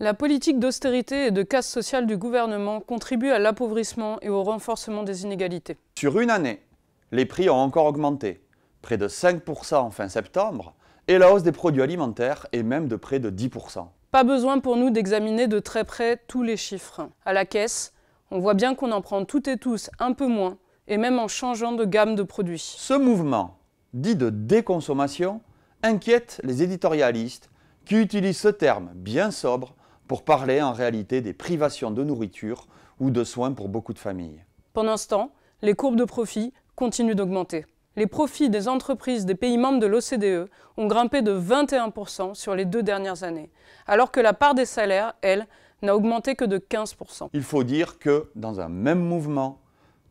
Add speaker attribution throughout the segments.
Speaker 1: La politique d'austérité et de casse sociale du gouvernement contribue à l'appauvrissement et au renforcement des inégalités.
Speaker 2: Sur une année, les prix ont encore augmenté, près de 5% en fin septembre, et la hausse des produits alimentaires est même de près de 10%.
Speaker 1: Pas besoin pour nous d'examiner de très près tous les chiffres. À la caisse, on voit bien qu'on en prend toutes et tous un peu moins, et même en changeant de gamme de produits.
Speaker 2: Ce mouvement, dit de déconsommation, inquiète les éditorialistes qui utilisent ce terme bien sobre pour parler en réalité des privations de nourriture ou de soins pour beaucoup de familles.
Speaker 1: Pendant ce temps, les courbes de profit continuent d'augmenter. Les profits des entreprises des pays membres de l'OCDE ont grimpé de 21% sur les deux dernières années, alors que la part des salaires, elle, n'a augmenté que de 15%.
Speaker 2: Il faut dire que, dans un même mouvement,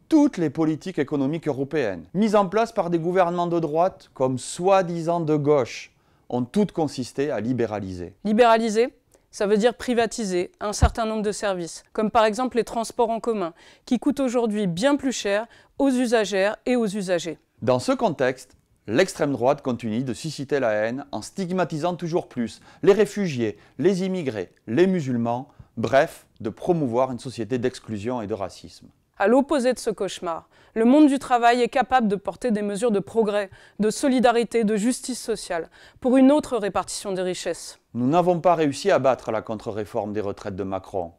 Speaker 2: toutes les politiques économiques européennes, mises en place par des gouvernements de droite comme soi-disant de gauche, ont toutes consisté à libéraliser.
Speaker 1: Libéraliser, ça veut dire privatiser un certain nombre de services, comme par exemple les transports en commun, qui coûtent aujourd'hui bien plus cher aux usagères et aux usagers.
Speaker 2: Dans ce contexte, l'extrême droite continue de susciter la haine en stigmatisant toujours plus les réfugiés, les immigrés, les musulmans, bref, de promouvoir une société d'exclusion et de racisme.
Speaker 1: À l'opposé de ce cauchemar, le monde du travail est capable de porter des mesures de progrès, de solidarité, de justice sociale, pour une autre répartition des richesses.
Speaker 2: Nous n'avons pas réussi à battre la contre-réforme des retraites de Macron.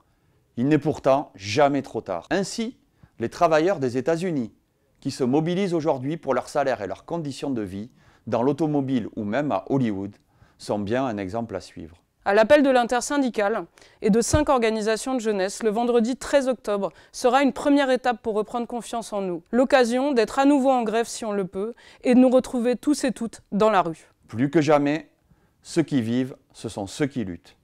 Speaker 2: Il n'est pourtant jamais trop tard. Ainsi, les travailleurs des États-Unis, qui se mobilisent aujourd'hui pour leur salaire et leurs conditions de vie, dans l'automobile ou même à Hollywood, sont bien un exemple à suivre.
Speaker 1: À l'appel de l'intersyndicale et de cinq organisations de jeunesse, le vendredi 13 octobre sera une première étape pour reprendre confiance en nous. L'occasion d'être à nouveau en grève si on le peut et de nous retrouver tous et toutes dans la rue.
Speaker 2: Plus que jamais, ceux qui vivent, ce sont ceux qui luttent.